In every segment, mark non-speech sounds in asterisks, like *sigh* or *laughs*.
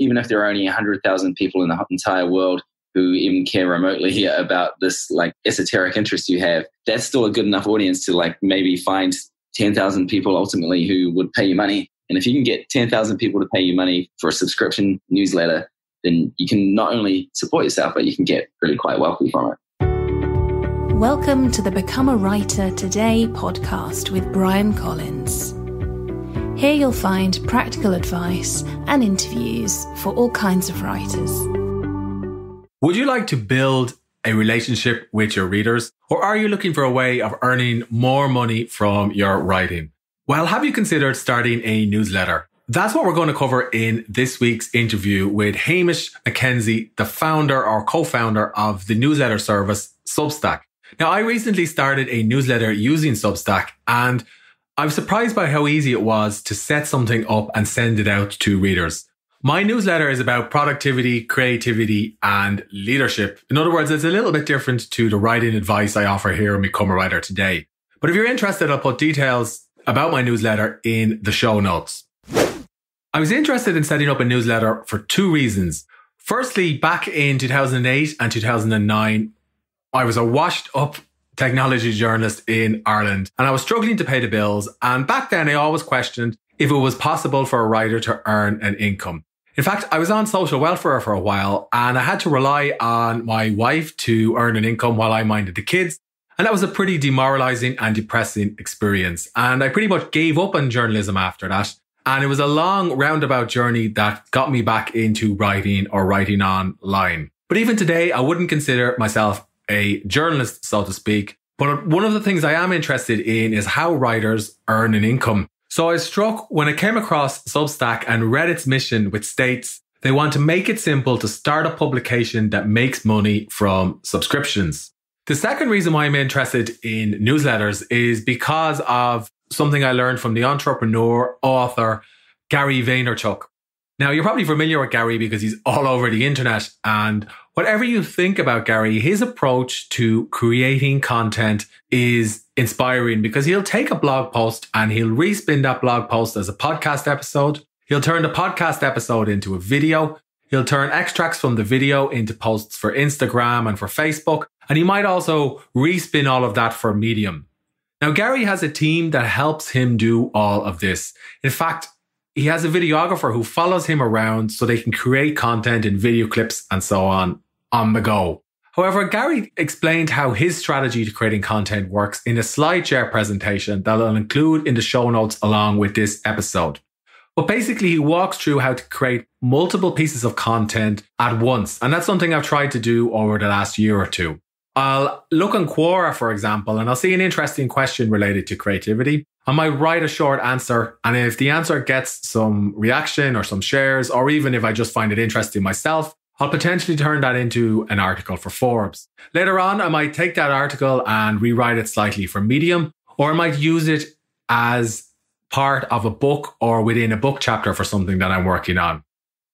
even if there are only 100,000 people in the entire world who even care remotely *laughs* about this like esoteric interest you have, that's still a good enough audience to like maybe find 10,000 people ultimately who would pay you money. And if you can get 10,000 people to pay you money for a subscription newsletter, then you can not only support yourself, but you can get really quite wealthy from it. Welcome to the Become a Writer Today podcast with Bryan Collins. Here you'll find practical advice and interviews for all kinds of writers. Would you like to build a relationship with your readers? Or are you looking for a way of earning more money from your writing? Well, have you considered starting a newsletter? That's what we're going to cover in this week's interview with Hamish McKenzie, the founder or co-founder of the newsletter service Substack. Now, I recently started a newsletter using Substack and I was surprised by how easy it was to set something up and send it out to readers. My newsletter is about productivity, creativity, and leadership. In other words, it's a little bit different to the writing advice I offer here in Become a Writer today. But if you're interested, I'll put details about my newsletter in the show notes. I was interested in setting up a newsletter for two reasons. Firstly, back in 2008 and 2009, I was a washed up technology journalist in Ireland and I was struggling to pay the bills. And back then I always questioned if it was possible for a writer to earn an income. In fact, I was on social welfare for a while and I had to rely on my wife to earn an income while I minded the kids. And that was a pretty demoralizing and depressing experience. And I pretty much gave up on journalism after that. And it was a long roundabout journey that got me back into writing or writing online. But even today, I wouldn't consider myself a journalist, so to speak. But one of the things I am interested in is how writers earn an income. So I was struck when I came across Substack and read its mission, which states they want to make it simple to start a publication that makes money from subscriptions. The second reason why I'm interested in newsletters is because of something I learned from the entrepreneur, author, Gary Vaynerchuk. Now, you're probably familiar with Gary because he's all over the internet. And whatever you think about Gary, his approach to creating content is inspiring because he'll take a blog post and he'll respin that blog post as a podcast episode. He'll turn the podcast episode into a video. He'll turn extracts from the video into posts for Instagram and for Facebook. And he might also respin all of that for Medium. Now, Gary has a team that helps him do all of this. In fact, he has a videographer who follows him around so they can create content in video clips and so on on the go. However, Gary explained how his strategy to creating content works in a SlideShare presentation that I'll include in the show notes along with this episode. But basically, he walks through how to create multiple pieces of content at once. And that's something I've tried to do over the last year or two. I'll look on Quora, for example, and I'll see an interesting question related to creativity. I might write a short answer. And if the answer gets some reaction or some shares, or even if I just find it interesting myself, I'll potentially turn that into an article for Forbes. Later on, I might take that article and rewrite it slightly for Medium, or I might use it as part of a book or within a book chapter for something that I'm working on.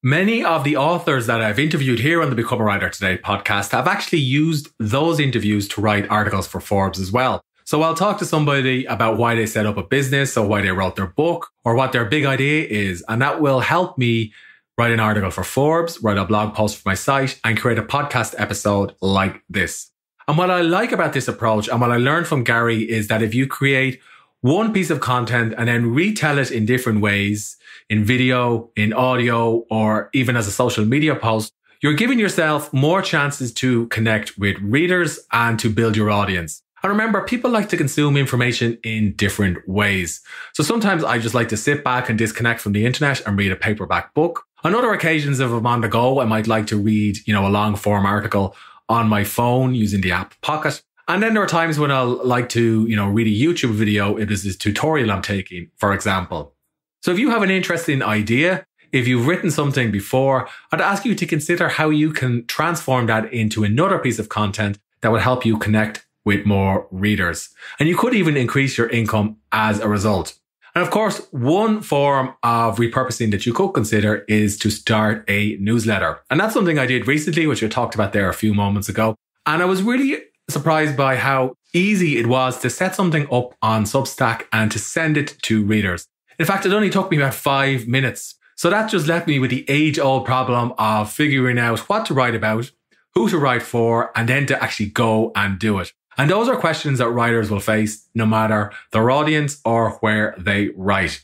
Many of the authors that I've interviewed here on the Become a Writer Today podcast have actually used those interviews to write articles for Forbes as well. So I'll talk to somebody about why they set up a business or why they wrote their book or what their big idea is. And that will help me write an article for Forbes, write a blog post for my site, and create a podcast episode like this. And what I like about this approach and what I learned from Gary is that if you create one piece of content and then retell it in different ways, in video, in audio, or even as a social media post, you're giving yourself more chances to connect with readers and to build your audience. And remember, people like to consume information in different ways. So sometimes I just like to sit back and disconnect from the internet and read a paperback book. On other occasions, if I'm on the go, I might like to read, you know, a long form article on my phone using the app Pocket. And then there are times when I'll like to, you know, read a YouTube video this is a tutorial I'm taking, for example. So if you have an interesting idea, if you've written something before, I'd ask you to consider how you can transform that into another piece of content that would help you connect with more readers. And you could even increase your income as a result. And of course, one form of repurposing that you could consider is to start a newsletter. And that's something I did recently, which I talked about there a few moments ago. And I was really surprised by how easy it was to set something up on Substack and to send it to readers. In fact, it only took me about five minutes. So that just left me with the age old problem of figuring out what to write about, who to write for, and then to actually go and do it. And those are questions that writers will face no matter their audience or where they write.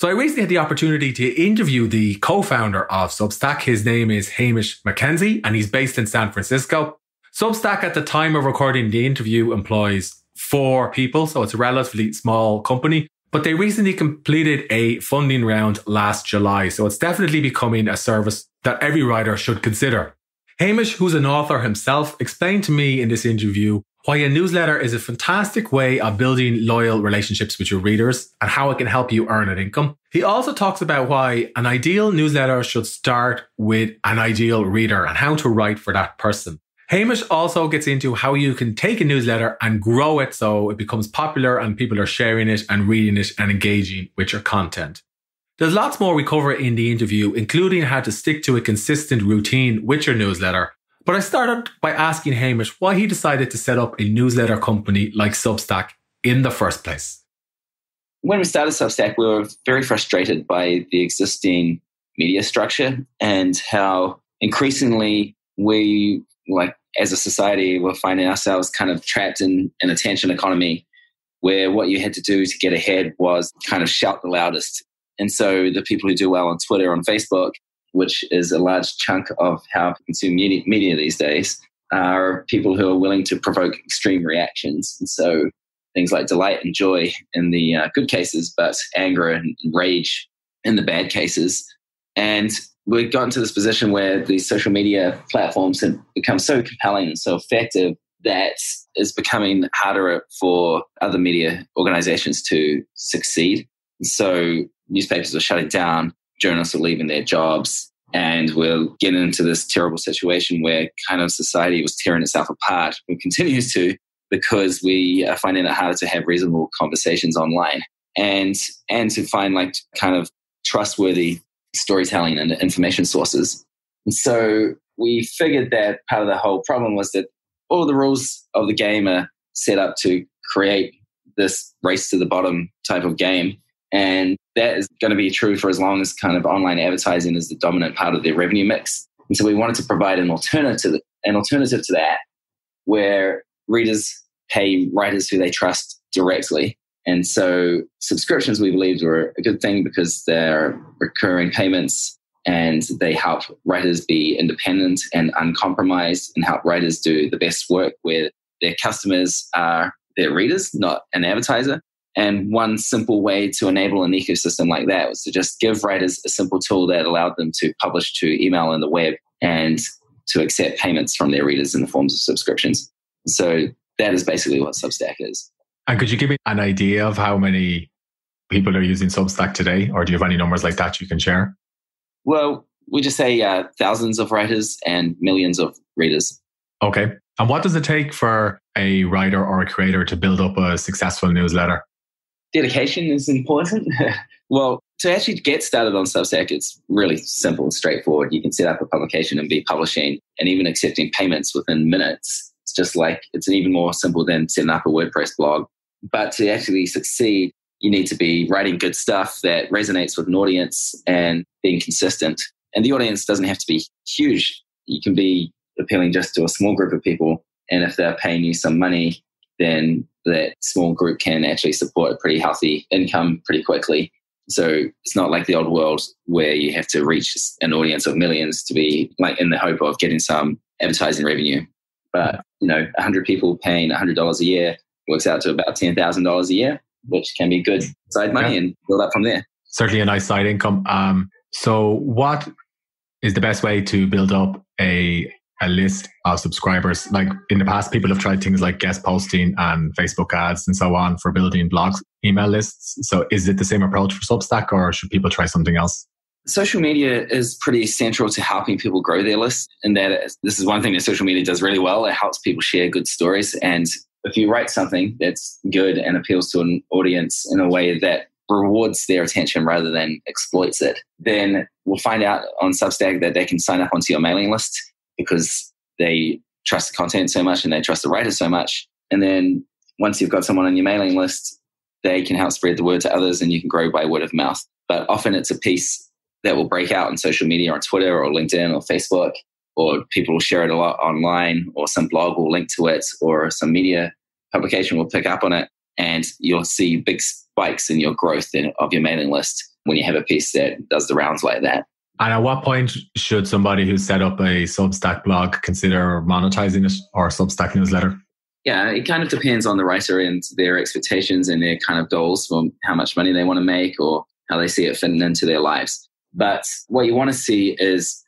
So I recently had the opportunity to interview the co-founder of Substack. His name is Hamish McKenzie and he's based in San Francisco. Substack at the time of recording the interview employs four people. So it's a relatively small company, but they recently completed a funding round last July. So it's definitely becoming a service that every writer should consider. Hamish, who's an author himself, explained to me in this interview why a newsletter is a fantastic way of building loyal relationships with your readers and how it can help you earn an income. He also talks about why an ideal newsletter should start with an ideal reader and how to write for that person. Hamish also gets into how you can take a newsletter and grow it so it becomes popular and people are sharing it and reading it and engaging with your content. There's lots more we cover in the interview, including how to stick to a consistent routine with your newsletter but I started by asking Hamish why he decided to set up a newsletter company like Substack in the first place. When we started Substack, we were very frustrated by the existing media structure and how increasingly we, like as a society, were finding ourselves kind of trapped in an attention economy where what you had to do to get ahead was kind of shout the loudest. And so the people who do well on Twitter, on Facebook, which is a large chunk of how we consume media, these days, are people who are willing to provoke extreme reactions. And so things like delight and joy in the uh, good cases, but anger and rage in the bad cases. And we've gotten to this position where the social media platforms have become so compelling and so effective that it's becoming harder for other media organizations to succeed. So newspapers are shutting down journalists are leaving their jobs and we're getting into this terrible situation where kind of society was tearing itself apart and continues to because we are finding it harder to have reasonable conversations online and and to find like kind of trustworthy storytelling and information sources. And so we figured that part of the whole problem was that all the rules of the game are set up to create this race to the bottom type of game. And that is going to be true for as long as kind of online advertising is the dominant part of their revenue mix. And so we wanted to provide an alternative, an alternative to that, where readers pay writers who they trust directly. And so subscriptions we believed were a good thing because they're recurring payments and they help writers be independent and uncompromised and help writers do the best work where their customers are their readers, not an advertiser. And one simple way to enable an ecosystem like that was to just give writers a simple tool that allowed them to publish to email and the web and to accept payments from their readers in the forms of subscriptions. So that is basically what Substack is. And could you give me an idea of how many people are using Substack today? Or do you have any numbers like that you can share? Well, we just say uh, thousands of writers and millions of readers. Okay. And what does it take for a writer or a creator to build up a successful newsletter? Dedication is important. *laughs* well, to actually get started on Substack, it's really simple and straightforward. You can set up a publication and be publishing and even accepting payments within minutes. It's just like it's even more simple than setting up a WordPress blog. But to actually succeed, you need to be writing good stuff that resonates with an audience and being consistent. And the audience doesn't have to be huge. You can be appealing just to a small group of people. And if they're paying you some money, then that small group can actually support a pretty healthy income pretty quickly. So it's not like the old world where you have to reach an audience of millions to be like in the hope of getting some advertising revenue. But, you know, 100 people paying $100 a year works out to about $10,000 a year, which can be good side money yeah. and build up from there. Certainly a nice side income. Um, so what is the best way to build up a a list of subscribers. Like in the past, people have tried things like guest posting and Facebook ads and so on for building blogs, email lists. So is it the same approach for Substack or should people try something else? Social media is pretty central to helping people grow their list. And that this is one thing that social media does really well. It helps people share good stories. And if you write something that's good and appeals to an audience in a way that rewards their attention rather than exploits it, then we'll find out on Substack that they can sign up onto your mailing list because they trust the content so much and they trust the writer so much. And then once you've got someone on your mailing list, they can help spread the word to others and you can grow by word of mouth. But often it's a piece that will break out on social media on Twitter or LinkedIn or Facebook, or people will share it a lot online, or some blog will link to it, or some media publication will pick up on it. And you'll see big spikes in your growth in, of your mailing list when you have a piece that does the rounds like that. And at what point should somebody who set up a Substack blog consider monetizing it or Substack newsletter? Yeah, it kind of depends on the writer and their expectations and their kind of goals for how much money they want to make or how they see it fitting into their lives. But what you want to see is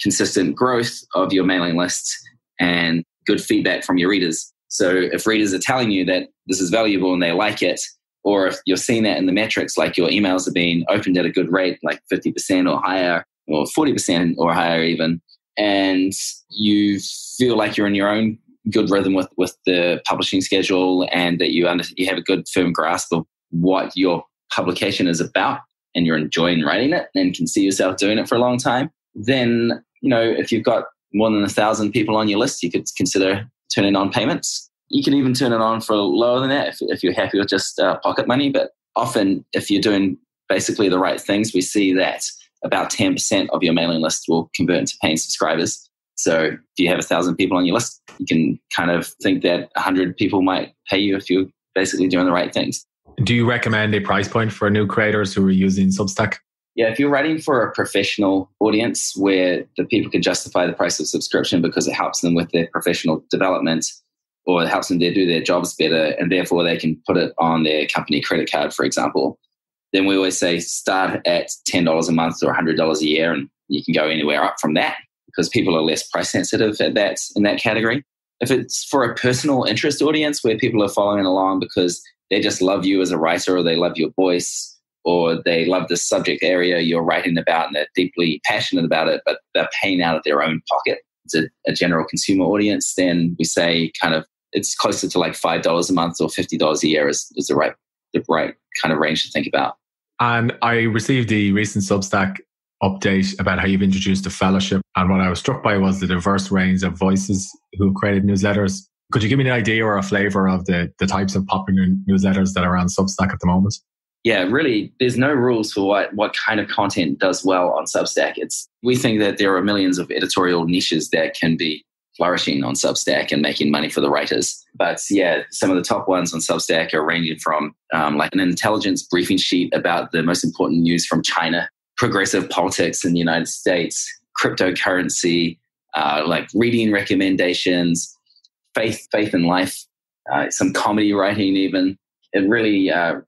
consistent growth of your mailing list and good feedback from your readers. So if readers are telling you that this is valuable and they like it, or if you're seeing that in the metrics, like your emails are being opened at a good rate, like 50% or higher, or 40% or higher even, and you feel like you're in your own good rhythm with, with the publishing schedule and that you, under, you have a good firm grasp of what your publication is about and you're enjoying writing it and can see yourself doing it for a long time, then, you know, if you've got more than a thousand people on your list, you could consider turning on payments you can even turn it on for lower than that if, if you're happy with just uh, pocket money. But often, if you're doing basically the right things, we see that about 10% of your mailing list will convert into paying subscribers. So if you have a thousand people on your list, you can kind of think that a hundred people might pay you if you're basically doing the right things. Do you recommend a price point for new creators who are using Substack? Yeah, if you're writing for a professional audience where the people can justify the price of subscription because it helps them with their professional development, or it helps them to do their jobs better and therefore they can put it on their company credit card, for example, then we always say start at $10 a month or $100 a year and you can go anywhere up from that because people are less price sensitive at that in that category. If it's for a personal interest audience where people are following along because they just love you as a writer or they love your voice or they love the subject area you're writing about and they're deeply passionate about it, but they're paying out of their own pocket. It's a, a general consumer audience, then we say kind of it's closer to like five dollars a month or fifty dollars a year is, is the right the right kind of range to think about. And I received the recent Substack update about how you've introduced the fellowship. And what I was struck by was the diverse range of voices who created newsletters. Could you give me an idea or a flavor of the, the types of popular newsletters that are on Substack at the moment? Yeah, really, there's no rules for what, what kind of content does well on Substack. It's we think that there are millions of editorial niches that can be flourishing on Substack and making money for the writers. But yeah, some of the top ones on Substack are ranging from um, like an intelligence briefing sheet about the most important news from China, progressive politics in the United States, cryptocurrency, uh, like reading recommendations, faith, faith in life, uh, some comedy writing, even. It really, uh,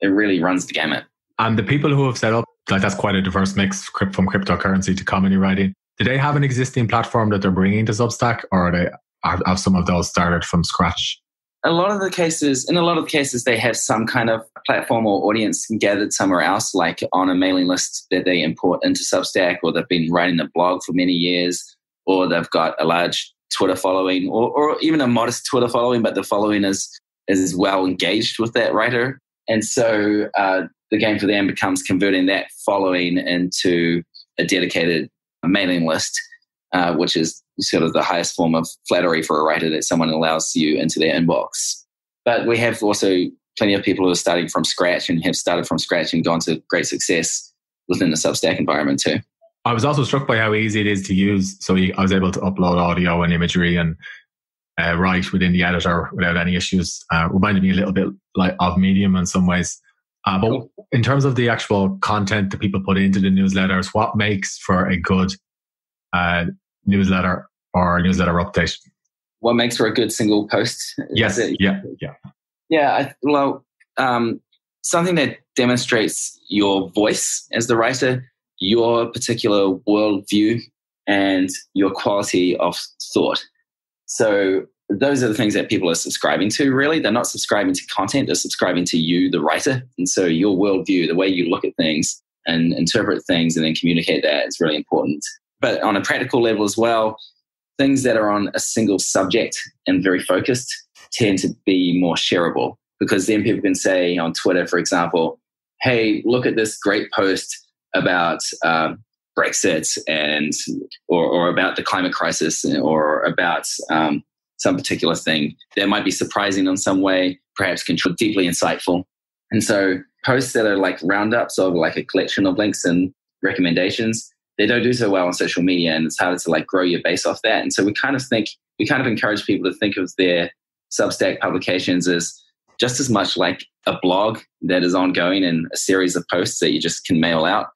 it really runs the gamut. And the people who have set up like that's quite a diverse mix from cryptocurrency to comedy writing do they have an existing platform that they're bringing to Substack, or are they have some of those started from scratch? A lot of the cases, in a lot of the cases, they have some kind of platform or audience gathered somewhere else, like on a mailing list that they import into Substack, or they've been writing a blog for many years, or they've got a large Twitter following, or, or even a modest Twitter following, but the following is is well engaged with that writer. And so uh, the game for them becomes converting that following into a dedicated mailing list, uh, which is sort of the highest form of flattery for a writer that someone allows you into their inbox. But we have also plenty of people who are starting from scratch and have started from scratch and gone to great success within the Substack environment too. I was also struck by how easy it is to use. So I was able to upload audio and imagery and uh, write within the editor without any issues. Uh, reminded me a little bit like of Medium in some ways. Uh, but cool. in terms of the actual content that people put into the newsletters, what makes for a good uh, newsletter or newsletter update? What makes for a good single post? Yes. Yeah. Yeah. Yeah. I, well, um, something that demonstrates your voice as the writer, your particular worldview, and your quality of thought. So those are the things that people are subscribing to, really. They're not subscribing to content, they're subscribing to you, the writer. And so your worldview, the way you look at things and interpret things and then communicate that is really important. But on a practical level as well, things that are on a single subject and very focused tend to be more shareable because then people can say on Twitter, for example, hey, look at this great post about um, Brexit and or, or, about the climate crisis or about um, some particular thing that might be surprising in some way, perhaps control deeply insightful. And so posts that are like roundups of like a collection of links and recommendations, they don't do so well on social media and it's harder to like grow your base off that. And so we kind of think, we kind of encourage people to think of their Substack publications as just as much like a blog that is ongoing and a series of posts that you just can mail out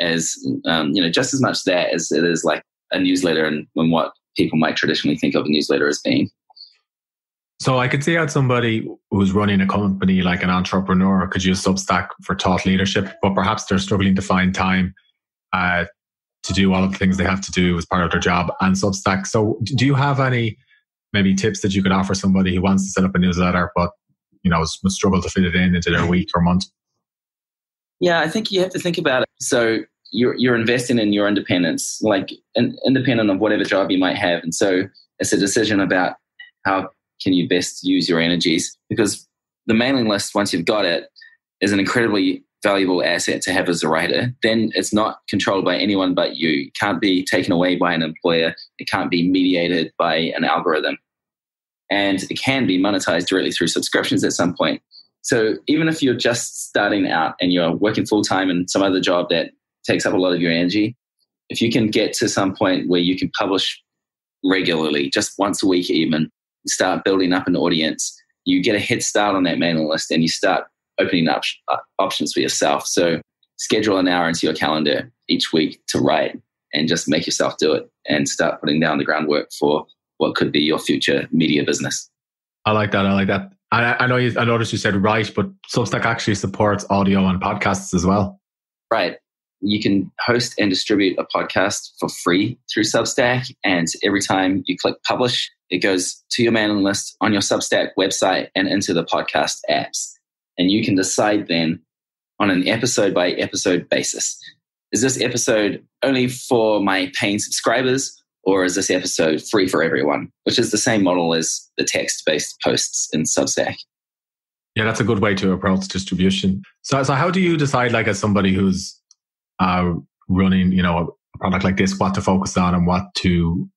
as, um, you know, just as much that as it is like a newsletter and, and what people might traditionally think of a newsletter as being. So I could see how somebody who's running a company like an entrepreneur could use Substack for thought leadership, but perhaps they're struggling to find time uh, to do all of the things they have to do as part of their job and Substack. So do you have any maybe tips that you could offer somebody who wants to set up a newsletter, but you know, would struggle to fit it in into their week or month? Yeah, I think you have to think about it. So you're you're investing in your independence, like in, independent of whatever job you might have, and so it's a decision about how can you best use your energies because the mailing list once you've got it is an incredibly valuable asset to have as a writer, then it's not controlled by anyone but you. It can't be taken away by an employer. It can't be mediated by an algorithm. And it can be monetized directly through subscriptions at some point. So even if you're just starting out and you're working full time in some other job that takes up a lot of your energy, if you can get to some point where you can publish regularly, just once a week even, start building up an audience, you get a head start on that mailing list and you start opening up options for yourself. So schedule an hour into your calendar each week to write and just make yourself do it and start putting down the groundwork for what could be your future media business. I like that. I like that. I, I know you, I noticed you said write, but Substack actually supports audio and podcasts as well. Right. You can host and distribute a podcast for free through Substack. And every time you click publish, it goes to your mailing list on your Substack website and into the podcast apps. And you can decide then on an episode by episode basis is this episode only for my paying subscribers or is this episode free for everyone? Which is the same model as the text based posts in Substack. Yeah, that's a good way to approach distribution. So, so how do you decide, like, as somebody who's uh, running, you know, a product like this, what to focus on and what to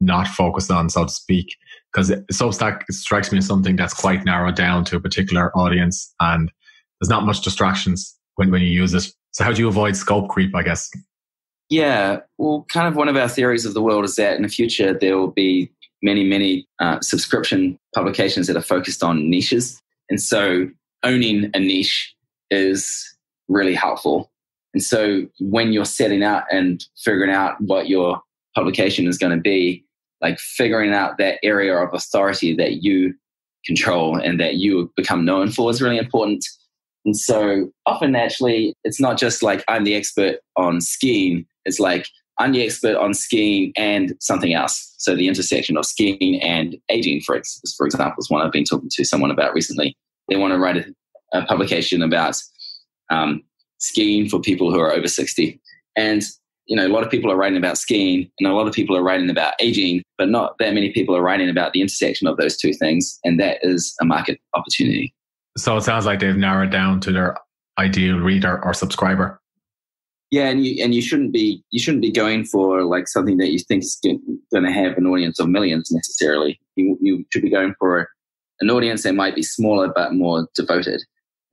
not focus on, so to speak? because Substack strikes me as something that's quite narrowed down to a particular audience and there's not much distractions when, when you use it. So how do you avoid scope creep, I guess? Yeah, well, kind of one of our theories of the world is that in the future there will be many, many uh, subscription publications that are focused on niches. And so owning a niche is really helpful. And so when you're setting out and figuring out what your publication is going to be, like figuring out that area of authority that you control and that you become known for is really important. And so often, actually, it's not just like I'm the expert on skiing. It's like I'm the expert on skiing and something else. So the intersection of skiing and aging, for, for example, is one I've been talking to someone about recently. They want to write a, a publication about um, skiing for people who are over 60. And you know, a lot of people are writing about skiing and a lot of people are writing about aging, but not that many people are writing about the intersection of those two things. And that is a market opportunity. So it sounds like they've narrowed down to their ideal reader or subscriber. Yeah, and you and you shouldn't be you shouldn't be going for like something that you think is going to have an audience of millions necessarily. You you should be going for an audience that might be smaller but more devoted.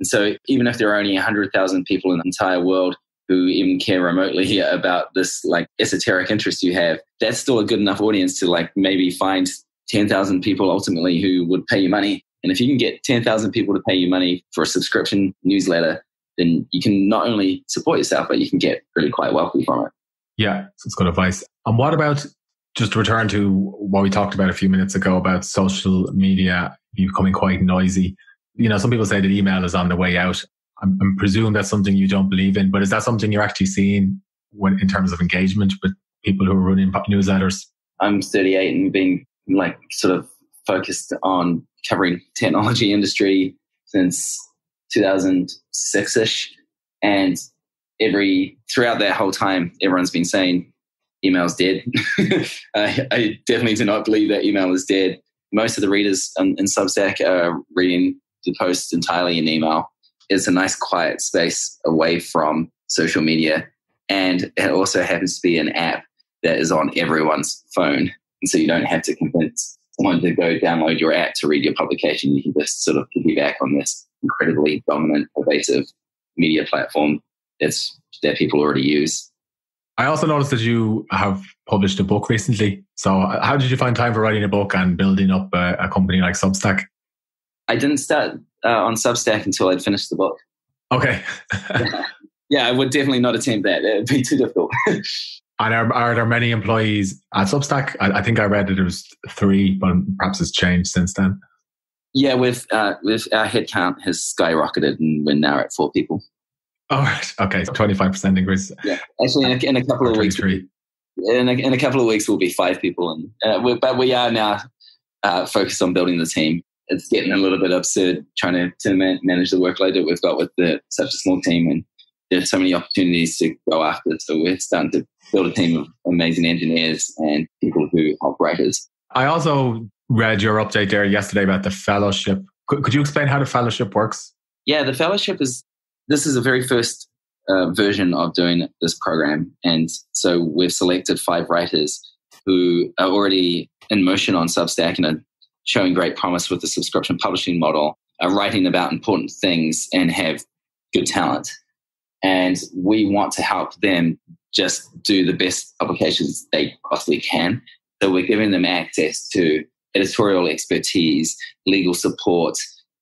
And so even if there are only hundred thousand people in the entire world who even care remotely *laughs* about this like esoteric interest you have, that's still a good enough audience to like maybe find 10,000 people ultimately who would pay you money. And if you can get 10,000 people to pay you money for a subscription newsletter, then you can not only support yourself, but you can get really quite wealthy from it. Yeah, it's good advice. And what about just to return to what we talked about a few minutes ago about social media becoming quite noisy? You know, some people say that email is on the way out. I'm, I'm presume that's something you don't believe in, but is that something you're actually seeing when in terms of engagement with people who are running newsletters? I'm 38 and been like sort of focused on covering technology industry since 2006 ish. And every, throughout that whole time, everyone's been saying email's dead. *laughs* I, I, definitely do not believe that email is dead. Most of the readers in, in Substack are reading the post entirely in email It's a nice quiet space away from social media. And it also happens to be an app that is on everyone's phone. And so you don't have to convince someone to go download your app to read your publication. You can just sort of piggyback on this incredibly dominant, pervasive media platform that's that people already use. I also noticed that you have published a book recently. So, uh, how did you find time for writing a book and building up a, a company like Substack? I didn't start uh, on Substack until I'd finished the book. Okay. yeah. *laughs* yeah, I would definitely not attempt that. It'd be too difficult. *laughs* and are, are, there many employees at Substack? I, I, think I read that there was three, but perhaps it's changed since then. Yeah, with uh, with our headcount has skyrocketed, and we're now at four people. Oh, right. *laughs* Okay. 25% increase. Yeah. Actually, in a, in a couple of weeks, in a, in a couple of weeks, we'll be five people. And, uh, but we are now uh, focused on building the team. It's getting a little bit absurd trying to, to manage the workload that we've got with the, such a small team. And there's so many opportunities to go after. So we're starting to build a team of amazing engineers and people who help writers. I also read your update there yesterday about the fellowship. Could, could you explain how the fellowship works? Yeah, the fellowship is this is the very first uh, version of doing this program. And so we've selected five writers who are already in motion on Substack and are showing great promise with the subscription publishing model, are writing about important things and have good talent. And we want to help them just do the best publications they possibly can. So we're giving them access to editorial expertise, legal support,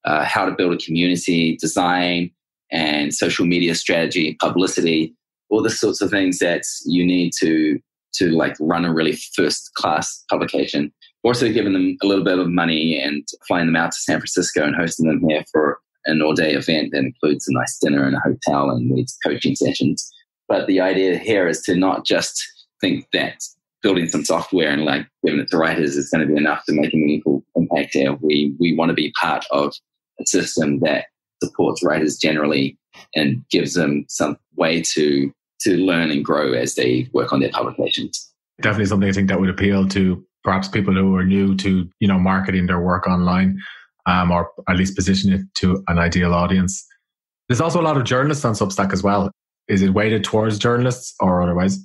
uh, how to build a community, design, and social media strategy, publicity, all the sorts of things that you need to to like run a really first class publication. Also giving them a little bit of money and flying them out to San Francisco and hosting them here for an all day event that includes a nice dinner and a hotel and leads coaching sessions. But the idea here is to not just think that building some software and like giving it to writers is going to be enough to make a meaningful impact here. We we want to be part of a system that supports writers generally and gives them some way to to learn and grow as they work on their publications. Definitely something I think that would appeal to perhaps people who are new to you know marketing their work online, um, or at least position it to an ideal audience. There's also a lot of journalists on Substack as well. Is it weighted towards journalists or otherwise?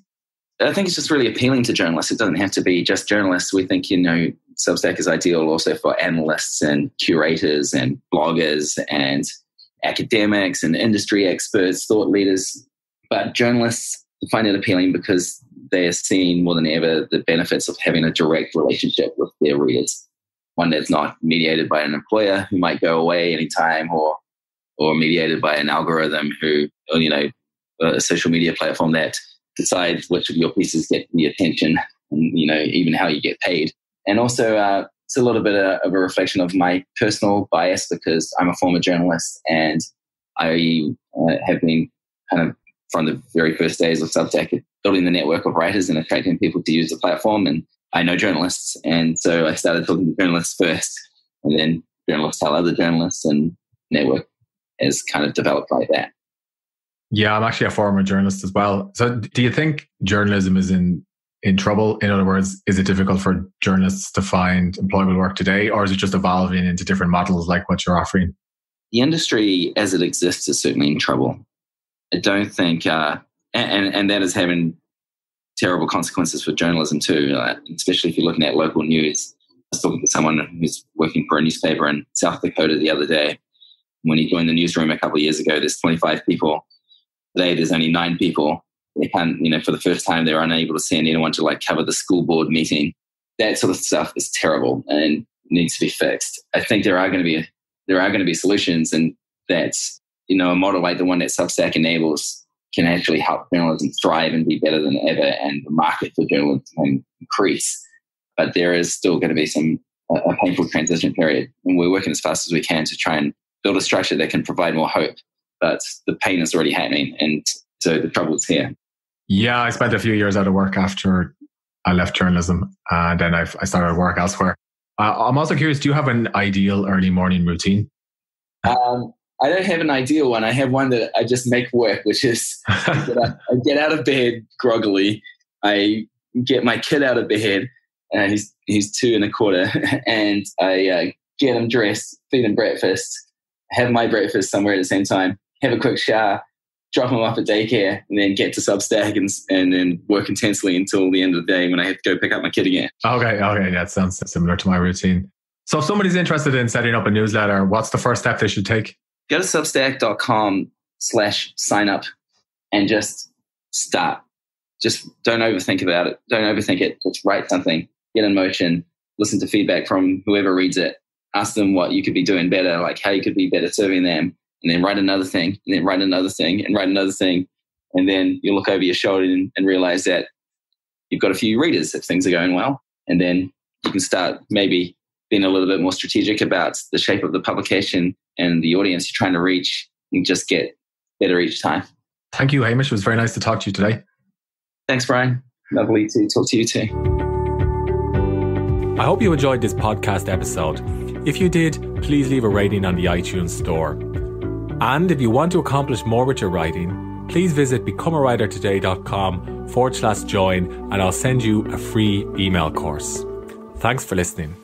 I think it's just really appealing to journalists. It doesn't have to be just journalists. We think, you know, Substack is ideal also for analysts and curators and bloggers and academics and industry experts, thought leaders, but journalists find it appealing because they are seeing more than ever the benefits of having a direct relationship with their readers. One that's not mediated by an employer who might go away anytime or or mediated by an algorithm who, you know, a social media platform that decides which of your pieces get the attention and, you know, even how you get paid. And also, uh, it's a little bit of a reflection of my personal bias because I'm a former journalist and I uh, have been kind of from the very first days of Substack building the network of writers and attracting people to use the platform. And I know journalists. And so I started talking to journalists first and then journalists tell other journalists and network has kind of developed like that. Yeah, I'm actually a former journalist as well. So do you think journalism is in in trouble? In other words, is it difficult for journalists to find employable work today, or is it just evolving into different models like what you're offering? The industry as it exists is certainly in trouble. I don't think, uh, and, and that is having terrible consequences for journalism too, uh, especially if you're looking at local news. I was talking to someone who's working for a newspaper in South Dakota the other day. When he joined the newsroom a couple of years ago, there's 25 people. Today, there's only nine people they can't, you know, for the first time, they're unable to send anyone to like cover the school board meeting. That sort of stuff is terrible and needs to be fixed. I think there are going to be there are going to be solutions, and that's you know a model like the one that Substack enables can actually help journalism thrive and be better than ever, and the market for journalism can increase. But there is still going to be some a painful transition period, and we're working as fast as we can to try and build a structure that can provide more hope. But the pain is already happening, and so the trouble is here. Yeah, I spent a few years out of work after I left journalism, and then I've, I started work elsewhere. Uh, I'm also curious: Do you have an ideal early morning routine? Um, I don't have an ideal one. I have one that I just make work, which is I, *laughs* get out, I get out of bed groggily. I get my kid out of bed, and he's he's two and a quarter, *laughs* and I uh, get him dressed, feed him breakfast, have my breakfast somewhere at the same time, have a quick shower, drop him off at daycare, and then get to Substack and, and then work intensely until the end of the day when I have to go pick up my kid again. Okay, okay, that sounds similar to my routine. So if somebody's interested in setting up a newsletter, what's the first step they should take? Go to substack.com slash sign up and just start. Just don't overthink about it. Don't overthink it. Just write something, get in motion, listen to feedback from whoever reads it, ask them what you could be doing better, like how you could be better serving them, and then write another thing, and then write another thing, and write another thing. And then you look over your shoulder and, and realize that you've got a few readers if things are going well. And then you can start maybe being a little bit more strategic about the shape of the publication and the audience you're trying to reach and just get better each time. Thank you, Hamish. It was very nice to talk to you today. Thanks, Bryan. Lovely to talk to you too. I hope you enjoyed this podcast episode. If you did, please leave a rating on the iTunes store. And if you want to accomplish more with your writing, please visit becomeawritertoday.com forward slash join and I'll send you a free email course. Thanks for listening.